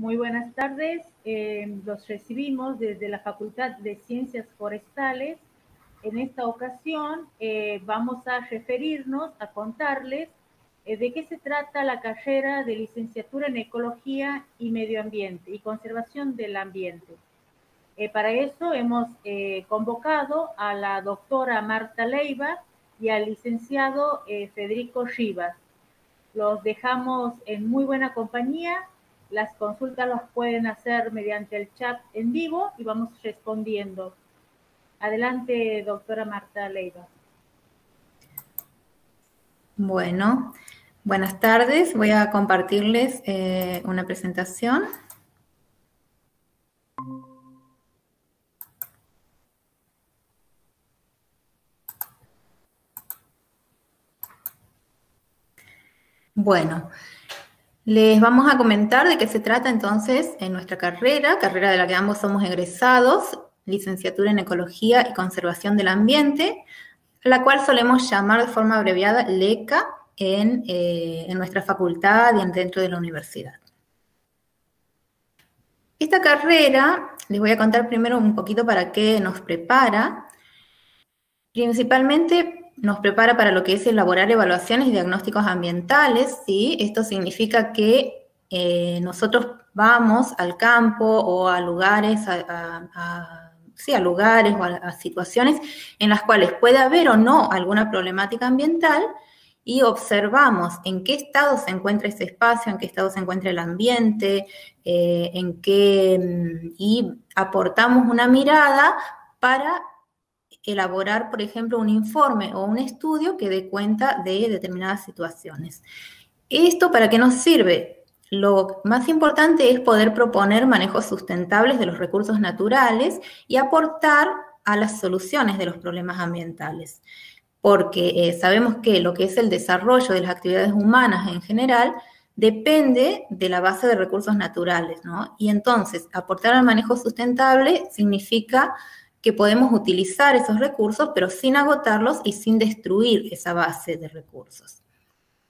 Muy buenas tardes. Eh, los recibimos desde la Facultad de Ciencias Forestales. En esta ocasión eh, vamos a referirnos, a contarles eh, de qué se trata la carrera de licenciatura en Ecología y Medio Ambiente y Conservación del Ambiente. para eso hemos convocado a la doctora Marta Leiva y al licenciado Federico Rivas. Los dejamos en muy buena compañía. Las consultas las pueden hacer mediante el chat en vivo y vamos respondiendo. Adelante, doctora Marta Leiva. Bueno, buenas tardes. Voy a compartirles eh, una presentación. Bueno, les vamos a comentar de qué se trata entonces en nuestra carrera, carrera de la que ambos somos egresados, licenciatura en Ecología y Conservación del Ambiente, la cual solemos llamar de forma abreviada LECA en, eh, nuestra facultad y dentro de la universidad. Esta carrera, les voy a contar primero un poquito para qué nos prepara. Principalmente nos prepara para lo que es elaborar evaluaciones y diagnósticos ambientales, ¿sí? Esto significa que eh, nosotros vamos al campo o a lugares, sí, a lugares o a, situaciones en las cuales puede haber o no alguna problemática ambiental y observamos en qué estado se encuentra ese espacio, en qué estado se encuentra el ambiente, eh, en qué, mm, y aportamos una mirada para elaborar, por ejemplo, un informe o un estudio que dé cuenta de determinadas situaciones. ¿Esto para qué nos sirve? Lo más importante es poder proponer manejos sustentables de los recursos naturales y aportar a las soluciones de los problemas ambientales, porque eh, sabemos que lo que es el desarrollo de las actividades humanas en general depende de la base de recursos naturales, ¿no? Y entonces, aportar al manejo sustentable significa que podemos utilizar esos recursos, pero sin agotarlos y sin destruir esa base de recursos.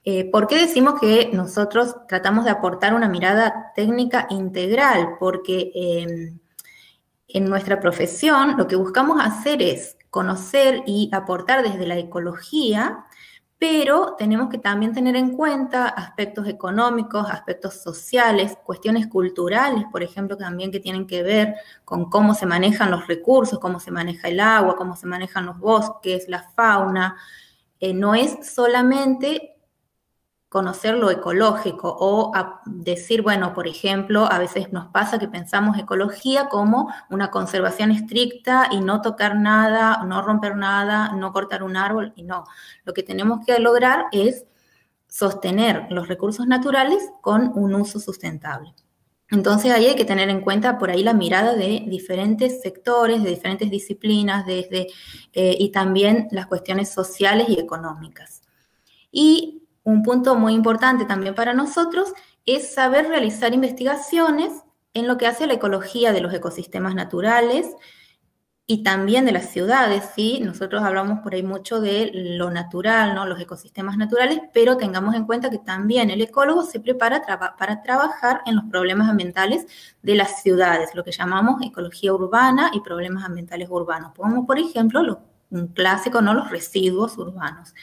Eh, ¿Por qué decimos que nosotros tratamos de aportar una mirada técnica integral? Porque em, en nuestra profesión lo que buscamos hacer es conocer y aportar desde la ecología pero tenemos que también tener en cuenta aspectos económicos, aspectos sociales, cuestiones culturales, por ejemplo, también que tienen que ver con cómo se manejan los recursos, cómo se maneja el agua, cómo se manejan los bosques, la fauna. Eh, no es solamente conocer lo ecológico o decir, bueno, por ejemplo, a veces nos pasa que pensamos ecología como una conservación estricta y no tocar nada, no romper nada, no cortar un árbol y no. Lo que tenemos que lograr es sostener los recursos naturales con un uso sustentable. Entonces ahí hay que tener en cuenta por ahí la mirada de diferentes sectores, de diferentes disciplinas, desde, eh, y también las cuestiones sociales y económicas. Y un punto muy importante también para nosotros es saber realizar investigaciones en lo que hace la ecología de los ecosistemas naturales y también de las ciudades, ¿sí? Nosotros hablamos por ahí mucho de lo natural, ¿no? Los ecosistemas naturales, pero tengamos en cuenta que también el ecólogo se prepara para trabajar en los problemas ambientales de las ciudades, lo que llamamos ecología urbana y problemas ambientales urbanos. Como por ejemplo, un clásico, ¿no? Los residuos urbanos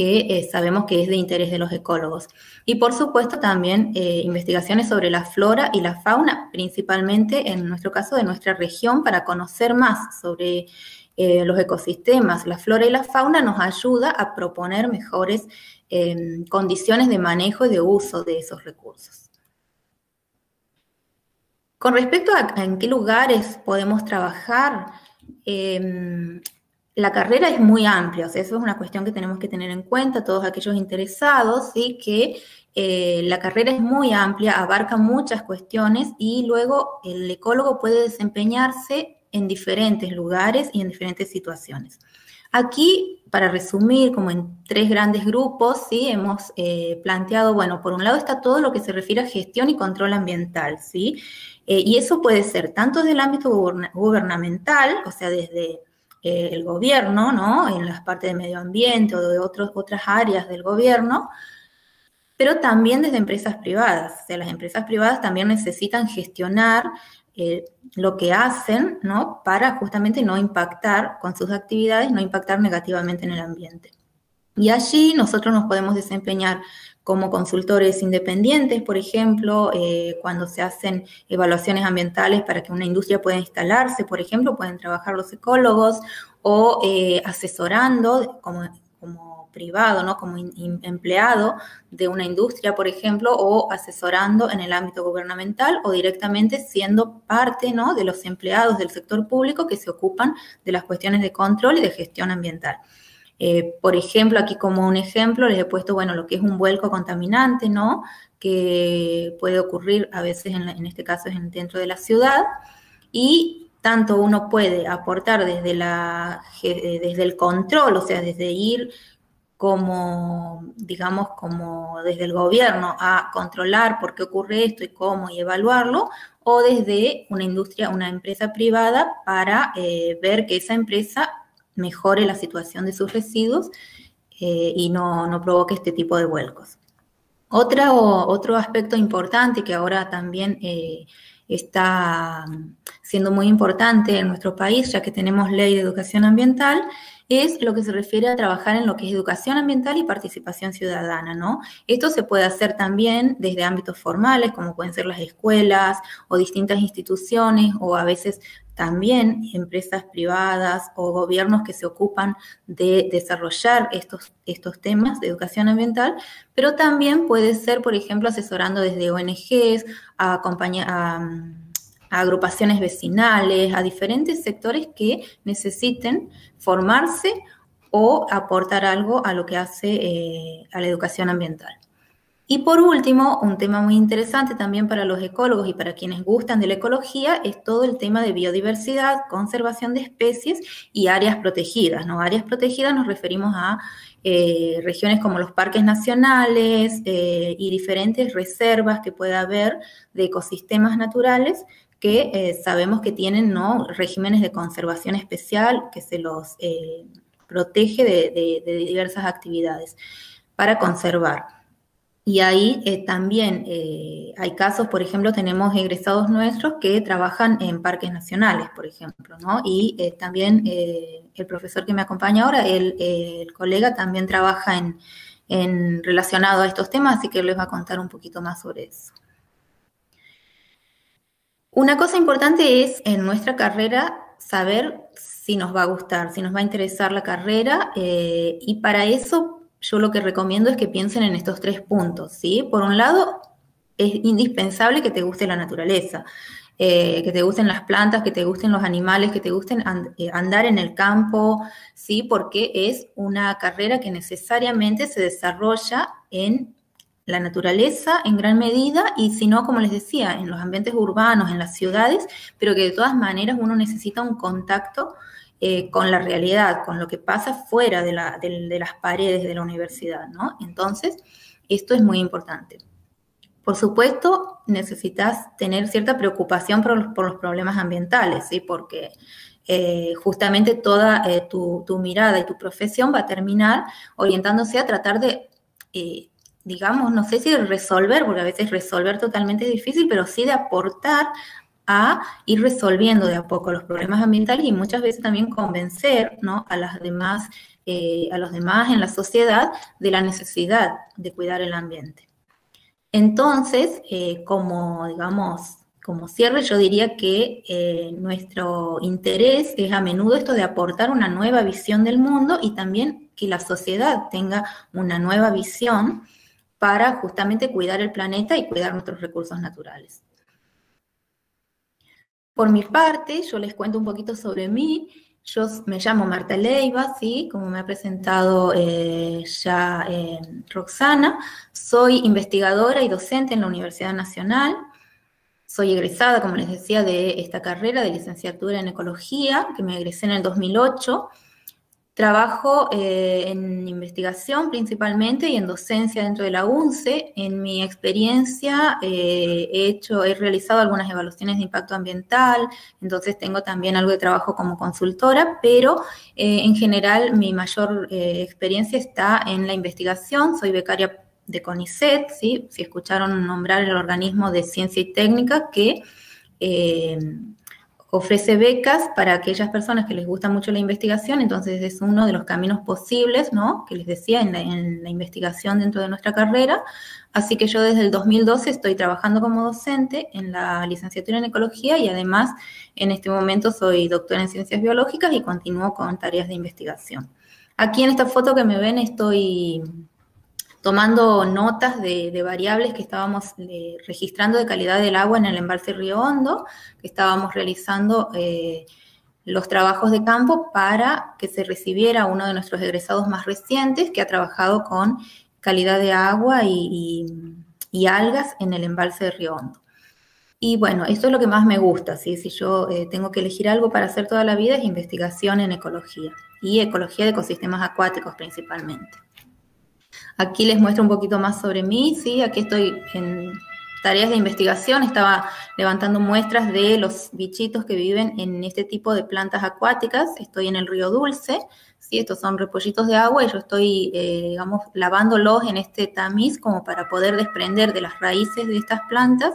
que eh, sabemos que es de interés de los ecólogos. Y por supuesto también eh, investigaciones sobre la flora y la fauna, principalmente en nuestro caso de nuestra región, para conocer más sobre eh, los ecosistemas. La flora y la fauna nos ayuda a proponer mejores em, condiciones de manejo y de uso de esos recursos. Con respecto a en qué lugares podemos trabajar, em, la carrera es muy amplia, o sea, eso es una cuestión que tenemos que tener en cuenta, todos aquellos interesados, ¿sí? que eh, la carrera es muy amplia, abarca muchas cuestiones y luego el ecólogo puede desempeñarse en diferentes lugares y en diferentes situaciones. Aquí, para resumir, como en tres grandes grupos, ¿sí? hemos eh, planteado, bueno, por un lado está todo lo que se refiere a gestión y control ambiental, ¿sí? Eh, y eso puede ser tanto desde el ámbito gubernamental, o sea, desde el gobierno, ¿no? En las partes de medio ambiente o de otros, otras áreas del gobierno, pero también desde empresas privadas. O sea, las empresas privadas también necesitan gestionar eh, lo que hacen, ¿no? Para justamente no impactar con sus actividades, no impactar negativamente en el ambiente. Y allí nosotros nos podemos desempeñar como consultores independientes, por ejemplo, eh, cuando se hacen evaluaciones ambientales para que una industria pueda instalarse, por ejemplo, pueden trabajar los ecólogos o eh, asesorando como, como, privado, ¿no? como empleado de una industria, por ejemplo, o asesorando en el ámbito gubernamental o directamente siendo parte ¿no? de los empleados del sector público que se ocupan de las cuestiones de control y de gestión ambiental. Eh, por ejemplo, aquí como un ejemplo les he puesto, bueno, lo que es un vuelco contaminante, ¿no? Que puede ocurrir a veces, en, este caso es dentro de la ciudad, y tanto uno puede aportar desde, la, eh, desde el control, o sea, desde ir como, digamos, como desde el gobierno a controlar por qué ocurre esto y cómo y evaluarlo, o desde una industria, una empresa privada para eh, ver que esa empresa mejore la situación de sus residuos eh, y no, provoque este tipo de vuelcos. Otra, otro aspecto importante que ahora también eh, está siendo muy importante en nuestro país, ya que tenemos ley de educación ambiental, es lo que se refiere a trabajar en lo que es educación ambiental y participación ciudadana, ¿no? Esto se puede hacer también desde ámbitos formales, como pueden ser las escuelas o distintas instituciones, o a veces también empresas privadas o gobiernos que se ocupan de desarrollar estos, estos temas de educación ambiental, pero también puede ser, por ejemplo, asesorando desde ONGs, a, a, agrupaciones vecinales, a diferentes sectores que necesiten formarse o aportar algo a lo que hace eh, a la educación ambiental. Y por último, un tema muy interesante también para los ecólogos y para quienes gustan de la ecología es todo el tema de biodiversidad, conservación de especies y áreas protegidas. ¿no? Áreas protegidas nos referimos a eh, regiones como los parques nacionales eh, y diferentes reservas que pueda haber de ecosistemas naturales que eh, sabemos que tienen ¿no? regímenes de conservación especial que se los protege de diversas actividades para conservar. Y ahí eh, también eh, hay casos, por ejemplo, tenemos egresados nuestros que trabajan en parques nacionales, por ejemplo, ¿no? Y eh, también el profesor que me acompaña ahora, el, colega, también trabaja en, en, relacionado a estos temas, así que les va a contar un poquito más sobre eso. Una cosa importante es en nuestra carrera saber si nos va a gustar, si nos va a interesar la carrera, y para eso yo lo que recomiendo es que piensen en estos tres puntos, ¿sí? Por un lado, es indispensable que te guste la naturaleza, eh, que te gusten las plantas, que te gusten los animales, que te gusten eh, andar en el campo, ¿sí? Porque es una carrera que necesariamente se desarrolla en la naturaleza en gran medida y si no, como les decía, en los ambientes urbanos, en las ciudades, pero que de todas maneras uno necesita un contacto eh, con la realidad, con lo que pasa fuera de, las paredes de la universidad, ¿no? Entonces, esto es muy importante. Por supuesto, necesitas tener cierta preocupación por los, problemas ambientales, ¿sí? Porque eh, justamente toda eh, tu, mirada y tu profesión va a terminar orientándose a tratar de, digamos, no sé si resolver, porque a veces resolver totalmente es difícil, pero sí de aportar a ir resolviendo de a poco los problemas ambientales y muchas veces también convencer a, las demás, eh, a los demás en la sociedad de la necesidad de cuidar el ambiente. Entonces, eh, como digamos, como cierre, yo diría que eh, nuestro interés es a menudo esto de aportar una nueva visión del mundo y también que la sociedad tenga una nueva visión para justamente cuidar el planeta y cuidar nuestros recursos naturales. Por mi parte, yo les cuento un poquito sobre mí. Yo me llamo Marta Leiva, ¿sí? como me ha presentado eh, ya eh, Roxana. Soy investigadora y docente en la Universidad Nacional. Soy egresada, como les decía, de esta carrera de licenciatura en ecología, que me egresé en el 2008. Trabajo eh, en investigación principalmente y en docencia dentro de la UNCE. En mi experiencia eh, he hecho, he realizado algunas evaluaciones de impacto ambiental, entonces tengo también algo de trabajo como consultora, pero eh, en general mi mayor experiencia está en la investigación. Soy becaria de CONICET, ¿sí? si escucharon nombrar el organismo de ciencia y técnica que ofrece becas para aquellas personas que les gusta mucho la investigación, entonces es uno de los caminos posibles, ¿no? Que les decía en la, investigación dentro de nuestra carrera. Así que yo desde el 2012 estoy trabajando como docente en la licenciatura en ecología y además en este momento soy doctora en ciencias biológicas y continúo con tareas de investigación. Aquí en esta foto que me ven estoy tomando notas de, variables que estábamos eh, registrando de calidad del agua en el embalse Río Hondo, que estábamos realizando eh, los trabajos de campo para que se recibiera uno de nuestros egresados más recientes que ha trabajado con calidad de agua y, algas en el embalse de Río Hondo. Y bueno, esto es lo que más me gusta, si yo eh, tengo que elegir algo para hacer toda la vida es investigación en ecología y ecología de ecosistemas acuáticos principalmente. Aquí les muestro un poquito más sobre mí, ¿sí? Aquí estoy en tareas de investigación, estaba levantando muestras de los bichitos que viven en este tipo de plantas acuáticas, estoy en el río Dulce, ¿sí? Estos son repollitos de agua y yo estoy, eh, digamos, lavándolos en este tamiz como para poder desprender de las raíces de estas plantas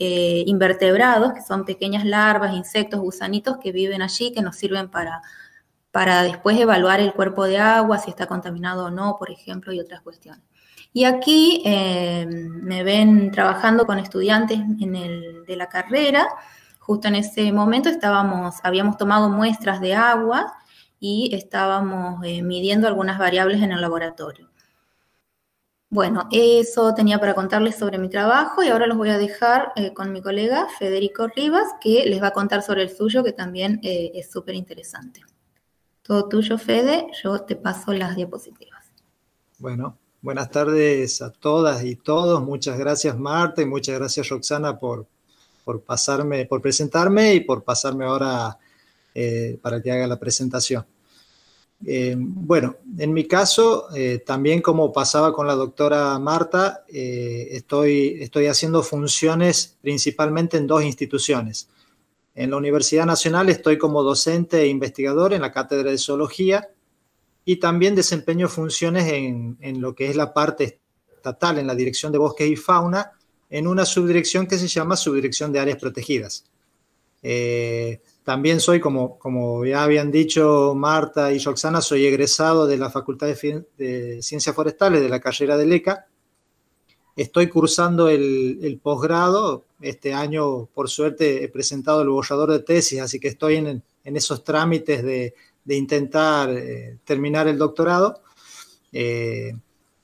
eh, invertebrados, que son pequeñas larvas, insectos, gusanitos que viven allí, que nos sirven para para después evaluar el cuerpo de agua, si está contaminado o no, por ejemplo, y otras cuestiones. Y aquí eh, me ven trabajando con estudiantes de la carrera. Justo en ese momento estábamos, habíamos tomado muestras de agua y estábamos eh, midiendo algunas variables en el laboratorio. Bueno, eso tenía para contarles sobre mi trabajo y ahora los voy a dejar eh, con mi colega Federico Rivas, que les va a contar sobre el suyo, que también es súper interesante. Todo tuyo, Fede. Yo te paso las diapositivas. Bueno, buenas tardes a todas y todos. Muchas gracias, Marta, y muchas gracias, Roxana, por, por pasarme, por presentarme y por pasarme ahora eh, para que haga la presentación. Eh, bueno, en mi caso, eh, también como pasaba con la doctora Marta, estoy, estoy haciendo funciones principalmente en dos instituciones. En la Universidad Nacional estoy como docente e investigador en la cátedra de zoología y también desempeño funciones en, lo que es la parte estatal, en la dirección de bosques y fauna, en una subdirección que se llama Subdirección de Áreas Protegidas. Eh, también soy, como, como ya habían dicho Marta y Roxana, soy egresado de la Facultad de, Ciencias Forestales de la carrera de LECA Estoy cursando el, posgrado. Este año, por suerte, he presentado el borrador de tesis, así que estoy en, esos trámites de, intentar eh, terminar el doctorado. Eh,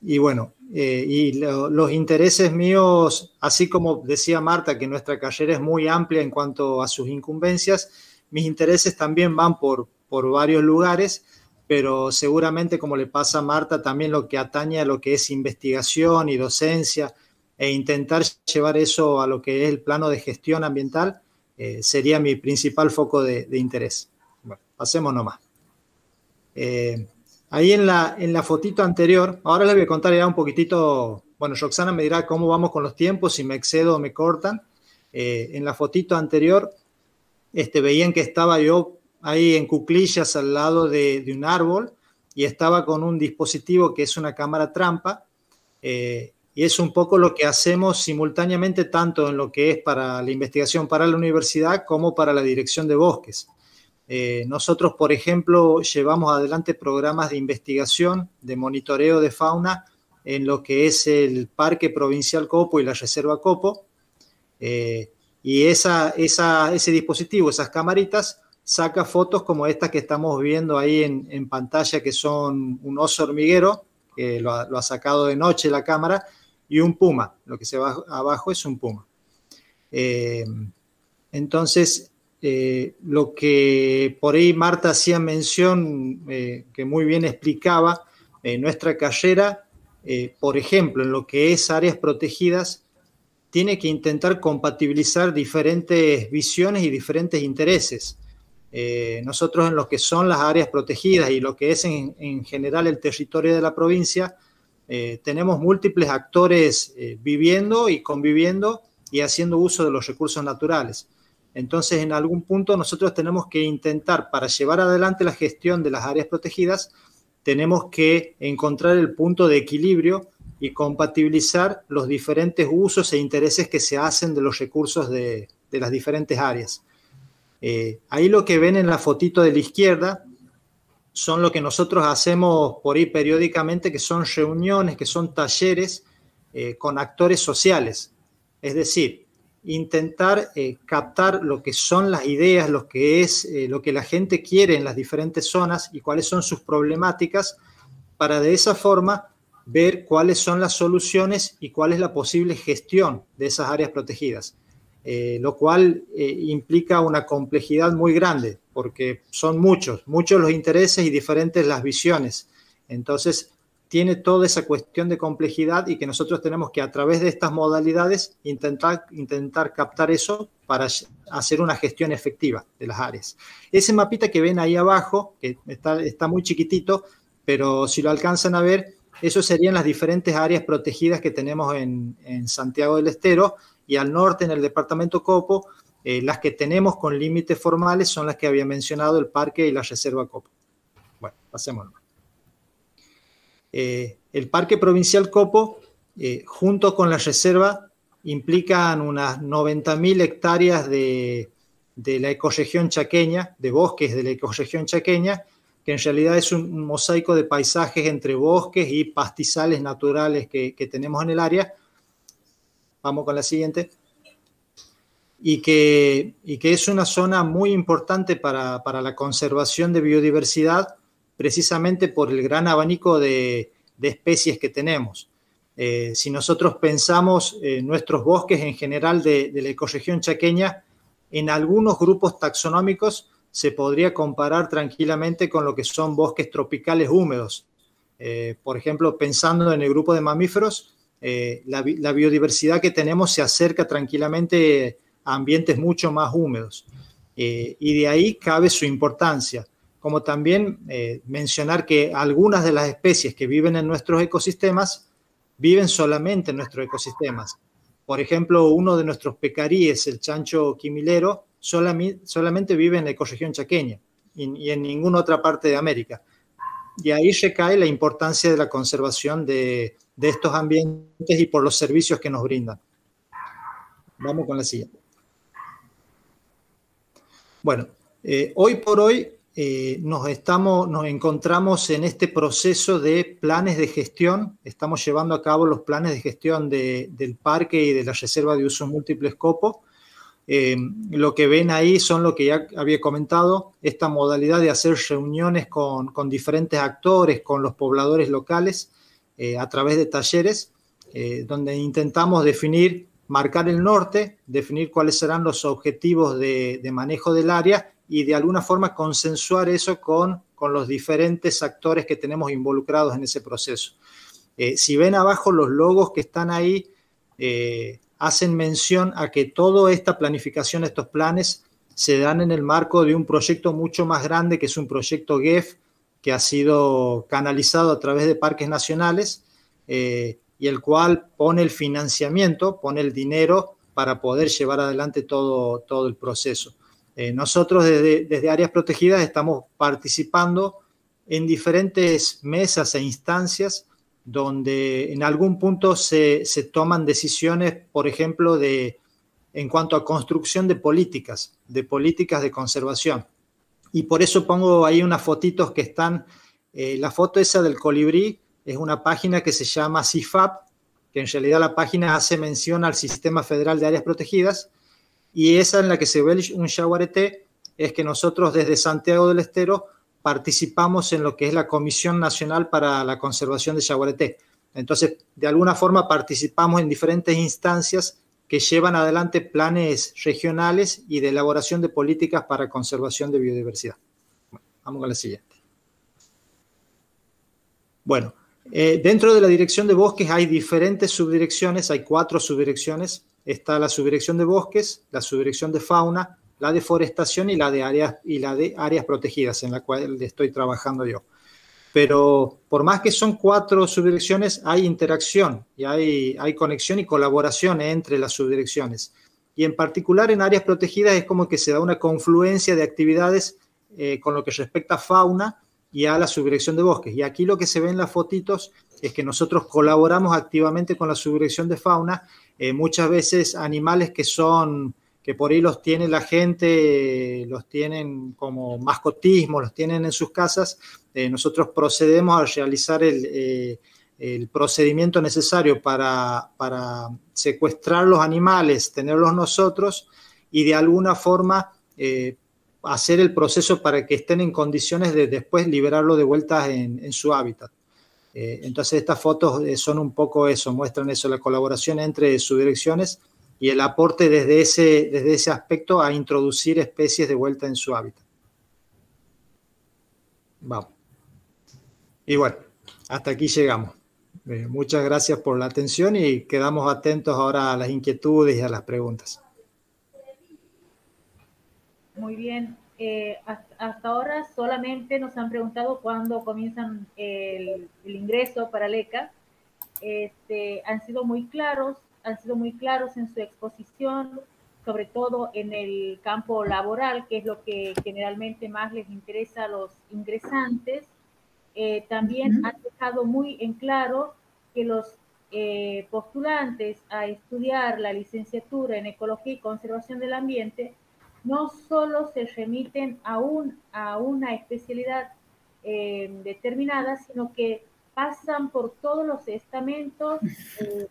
y bueno, eh, y los intereses míos, así como decía Marta, que nuestra carrera es muy amplia en cuanto a sus incumbencias, mis intereses también van por, por varios lugares pero seguramente como le pasa a Marta, también lo que atañe a lo que es investigación y docencia e intentar llevar eso a lo que es el plano de gestión ambiental eh, sería mi principal foco de, interés. Bueno, pasemos nomás. Eh, ahí en la, en la fotito anterior, ahora les voy a contar ya un poquitito, bueno, Roxana me dirá cómo vamos con los tiempos, si me excedo o me cortan. Eh, en la fotito anterior, este, veían que estaba yo ahí en cuclillas al lado de, un árbol y estaba con un dispositivo que es una cámara trampa. Eh, y es un poco lo que hacemos simultáneamente tanto en lo que es para la investigación para la universidad como para la dirección de bosques. Eh, nosotros, por ejemplo, llevamos adelante programas de investigación, de monitoreo de fauna en lo que es el Parque Provincial Copo y la Reserva Copo. Eh, y esa, ese dispositivo, esas camaritas, saca fotos como estas que estamos viendo ahí en, pantalla, que son un oso hormiguero, que lo ha, sacado de noche la cámara, y un puma. Lo que se va abajo es un puma. Eh, entonces, eh, lo que por ahí Marta hacía mención, eh, que muy bien explicaba, nuestra carrera, por ejemplo, en lo que es áreas protegidas, tiene que intentar compatibilizar diferentes visiones y diferentes intereses. Nosotros en lo que son las áreas protegidas y lo que es en, general el territorio de la provincia, eh, tenemos múltiples actores eh, viviendo y conviviendo y haciendo uso de los recursos naturales. Entonces, en algún punto nosotros tenemos que intentar, para llevar adelante la gestión de las áreas protegidas, tenemos que encontrar el punto de equilibrio y compatibilizar los diferentes usos e intereses que se hacen de los recursos de, las diferentes áreas. Eh, ahí lo que ven en la fotito de la izquierda son lo que nosotros hacemos por ahí periódicamente, que son reuniones, que son talleres eh, con actores sociales. Es decir, intentar eh, captar lo que son las ideas, lo que es eh, lo que la gente quiere en las diferentes zonas y cuáles son sus problemáticas, para de esa forma ver cuáles son las soluciones y cuál es la posible gestión de esas áreas protegidas. Lo cual implica una complejidad muy grande, porque son muchos, muchos los intereses y diferentes las visiones. Entonces, tiene toda esa cuestión de complejidad y que nosotros tenemos que a través de estas modalidades intentar, intentar captar eso para hacer una gestión efectiva de las áreas. Ese mapita que ven ahí abajo, que está, está muy chiquitito, pero si lo alcanzan a ver, eso serían las diferentes áreas protegidas que tenemos en, en Santiago del Estero y al norte en el departamento Copo, eh, las que tenemos con límites formales son las que había mencionado el parque y la reserva Copo. Bueno, pasémoslo. Eh, el Parque Provincial Copo, eh, junto con la reserva, implican unas 90.000 hectáreas de, la ecorregión chaqueña, de bosques de la ecorregión chaqueña, que en realidad es un, mosaico de paisajes entre bosques y pastizales naturales que, tenemos en el área. Vamos con la siguiente. Y que, que es una zona muy importante para, para la conservación de biodiversidad precisamente por el gran abanico de, especies que tenemos. Eh, si nosotros pensamos en nuestros bosques en general de, la ecorregión chaqueña, en algunos grupos taxonómicos se podría comparar tranquilamente con lo que son bosques tropicales húmedos. Eh, por ejemplo, pensando en el grupo de mamíferos, eh, la, biodiversidad que tenemos se acerca tranquilamente ambientes mucho más húmedos. y de ahí cabe su importancia como también eh, mencionar que algunas de las especies que viven en nuestros ecosistemas viven solamente en nuestros ecosistemas. Por ejemplo, uno de nuestros pecaríes, el chancho quimilero, solamente, vive en la ecorregión chaqueña y, en ninguna otra parte de América. Y ahí recae la importancia de la conservación de, estos ambientes y por los servicios que nos brindan. Vamos con la siguiente. Bueno, eh, hoy por hoy eh, nos, estamos, nos encontramos en este proceso de planes de gestión. Estamos llevando a cabo los planes de gestión del parque y de la reserva de uso múltiples Copo. Eh, lo que ven ahí son lo que ya había comentado, esta modalidad de hacer reuniones con, diferentes actores, con los pobladores locales, a través de talleres, donde intentamos definir, marcar el norte, definir cuáles serán los objetivos de manejo del área y de alguna forma consensuar eso con, con los diferentes actores que tenemos involucrados en ese proceso. Eh, si ven abajo los logos que están ahí, eh, hacen mención a que toda esta planificación, estos planes, se dan en el marco de un proyecto mucho más grande, que es un proyecto GEF, que ha sido canalizado a través de parques nacionales eh, y el cual pone el financiamiento, pone el dinero para poder llevar adelante todo, todo el proceso. Eh, nosotros desde, áreas protegidas estamos participando en diferentes mesas e instancias donde en algún punto se, toman decisiones, por ejemplo, de, en cuanto a construcción de políticas, de políticas de conservación. Y por eso pongo ahí unas fotitos que están, eh, la foto esa del colibrí es una página que se llama CIFAP, que en realidad la página hace mención al Sistema Federal de Áreas Protegidas, y esa en la que se ve un yaguareté es que nosotros desde Santiago del Estero participamos en lo que es la Comisión Nacional para la Conservación de Yaguareté. Entonces, de alguna forma participamos en diferentes instancias que llevan adelante planes regionales y de elaboración de políticas para conservación de biodiversidad. vamos con la siguiente. Bueno, eh, dentro de la dirección de bosques hay diferentes subdirecciones, hay cuatro subdirecciones está la subdirección de bosques, la subdirección de fauna, la de forestación y la de áreas, y la de áreas protegidas, en la cual estoy trabajando yo. Pero por más que son cuatro subdirecciones, hay interacción y hay, hay conexión y colaboración entre las subdirecciones. Y en particular en áreas protegidas es como que se da una confluencia de actividades eh, con lo que respecta a fauna y a la subdirección de bosques. Y aquí lo que se ve en las fotitos es que nosotros colaboramos activamente con la subdirección de fauna. Eh, muchas veces animales que son, que por ahí los tiene la gente, los tienen como mascotismo, los tienen en sus casas, eh, nosotros procedemos a realizar el, el procedimiento necesario para, para, secuestrar los animales, tenerlos nosotros y de alguna forma hacer el proceso para que estén en condiciones de después liberarlo de vuelta en, su hábitat. Eh, entonces estas fotos eh, son un poco eso, muestran eso, la colaboración entre subdirecciones y el aporte desde ese, desde ese aspecto a introducir especies de vuelta en su hábitat. Vamos. Y bueno, hasta aquí llegamos. Eh, muchas gracias por la atención y quedamos atentos ahora a las inquietudes y a las preguntas. Muy bien. Eh, hasta, ahora solamente nos han preguntado cuándo comienzan el, ingreso para el ECA. Este, han sido muy claros, han sido muy claros en su exposición, sobre todo en el campo laboral, que es lo que generalmente más les interesa a los ingresantes. Eh, también han dejado muy en claro que los eh, postulantes a estudiar la licenciatura en Ecología y Conservación del Ambiente no solo se remiten a, a una especialidad eh, determinada, sino que pasan por todos los estamentos eh,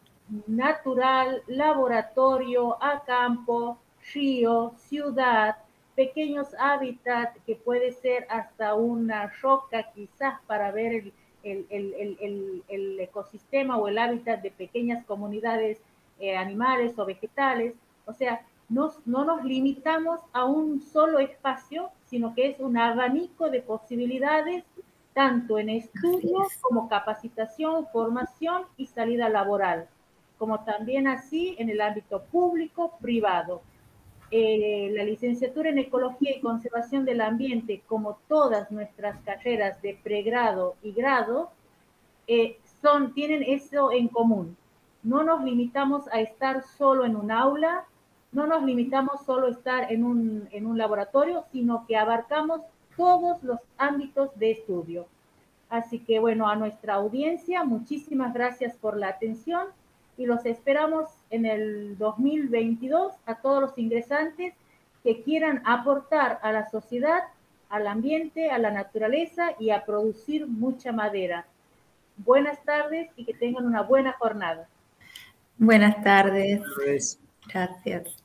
natural, laboratorio, a campo, río, ciudad, pequeños hábitats que puede ser hasta una roca quizás para ver el, ecosistema o el hábitat de pequeñas comunidades eh, animales o vegetales. O sea, no nos limitamos a un solo espacio, sino que es un abanico de posibilidades, tanto en estudios como capacitación, formación y salida laboral, como también así en el ámbito público, privado. Eh, la licenciatura en Ecología y Conservación del Ambiente, como todas nuestras carreras de pregrado y grado, eh, son, tienen eso en común. No nos limitamos a estar solo en un aula, no nos limitamos solo a estar en un, en un laboratorio, sino que abarcamos todos los ámbitos de estudio. Así que bueno, a nuestra audiencia, muchísimas gracias por la atención y los esperamos en el 2022 a todos los ingresantes que quieran aportar a la sociedad, al ambiente, a la naturaleza y a producir mucha madera. Buenas tardes y que tengan una buena jornada. Buenas tardes. Gracias.